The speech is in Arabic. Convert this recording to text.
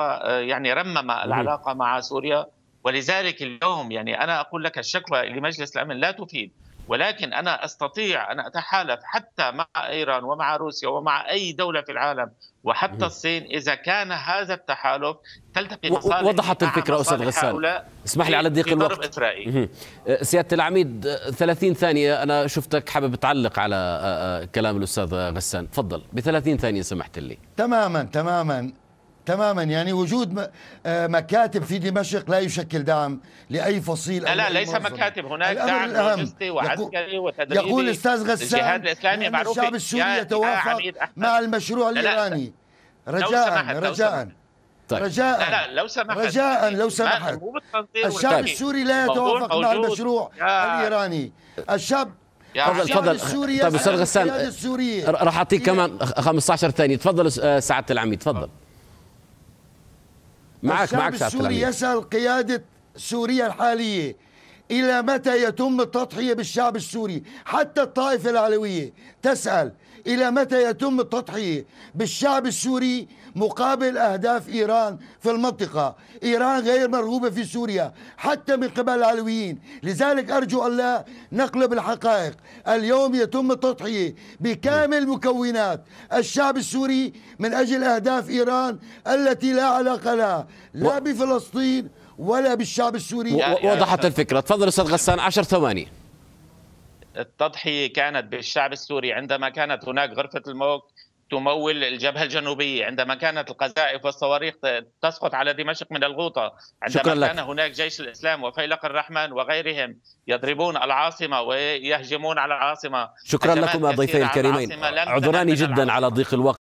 يعني رمم العلاقة مع سوريا. ولذلك اليوم يعني أنا أقول لك الشكوى لمجلس الأمن لا تفيد. ولكن أنا أستطيع أن أتحالف حتى مع إيران ومع روسيا ومع أي دولة في العالم وحتى الصين إذا كان هذا التحالف تلتقي مصالح وضحت الفكرة أستاذ غسان. اسمح لي على ضيق الوقت. إسرائيل. سيادة العميد 30 ثانية. أنا شفتك حابب تعلق على كلام الأستاذ غسان. تفضل. ب 30 ثانية سمحت لي. تماما تماما. تماما. يعني وجود مكاتب في دمشق لا يشكل دعم لأي فصيل لا لا ليس مكاتب. هناك دعم لوجستي وعسكري وتدريبي. يقول الاستاذ غسان الجهاد الإسلامي معروف الشعب السوري يتوافق مع المشروع الإيراني. رجاء رجاء. طيب. رجاء. لا لا لو سمحت. رجاء لو سمحت. الشعب طيب. السوري لا يتوافق مع المشروع الإيراني. الشعب تفضل. تفضل طيب أستاذ غسان راح أعطيك كمان 15 ثانية. تفضل سعادة العميد تفضل. معك معك الشعب السوري يسأل قيادة سوريا الحالية. إلى متى يتم التضحية بالشعب السوري؟ حتى الطائفة العلوية. تسأل إلى متى يتم التضحية بالشعب السوري مقابل أهداف إيران في المنطقة؟ إيران غير مرغوبة في سوريا حتى من قبل العلويين. لذلك أرجو أن لا نقلب الحقائق. اليوم يتم التضحية بكامل مكونات الشعب السوري من أجل أهداف إيران التي لا علاقة لها. لا بفلسطين ولا بالشعب السوري. وضحت الفكرة. تفضل أستاذ غسان عشر ثواني. التضحية كانت بالشعب السوري. عندما كانت هناك غرفة الموت تمول الجبهة الجنوبية عندما كانت القذائف والصواريخ تسقط على دمشق من الغوطة عندما شكرا لك. كان هناك جيش الإسلام وفيلق الرحمن وغيرهم يضربون العاصمة ويهجمون على العاصمة. شكرا لكم ضيفي الكريمين. عذراني جدا على ضيق الوقت.